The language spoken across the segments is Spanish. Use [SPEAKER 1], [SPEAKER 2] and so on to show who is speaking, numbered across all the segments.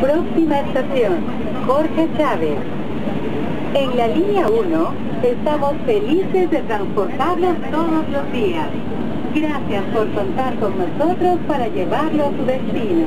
[SPEAKER 1] Próxima estación, Jorge Chávez. En la línea 1, estamos felices de transportarlos todos los días. Gracias por contar con nosotros para llevarlo a su destino.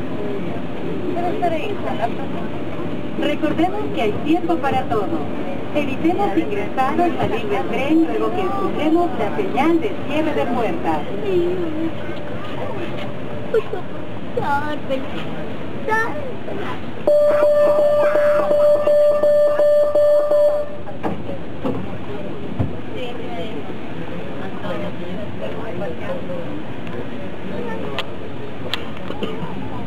[SPEAKER 1] Recordemos que hay tiempo para todo. Evitemos ingresar o salir del tren luego que escuchemos la señal de cierre de puertas.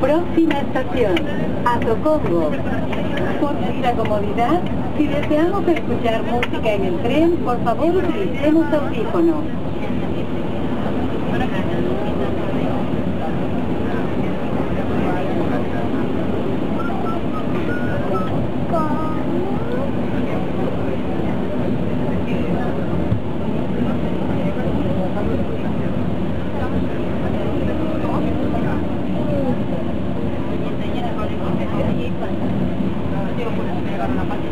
[SPEAKER 1] Próxima estación, Azocongo. Por nuestra comodidad, si deseamos escuchar música en el tren, por favor utilicemos audífonos. dalam rapat